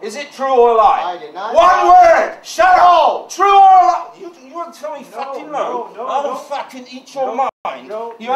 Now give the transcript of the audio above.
Is it true or a lie? I did not. One word! Shut No. up! True or a lie? You, you want to tell me fucking no, no? no, I'll no. fucking eat your No, mind. no, you.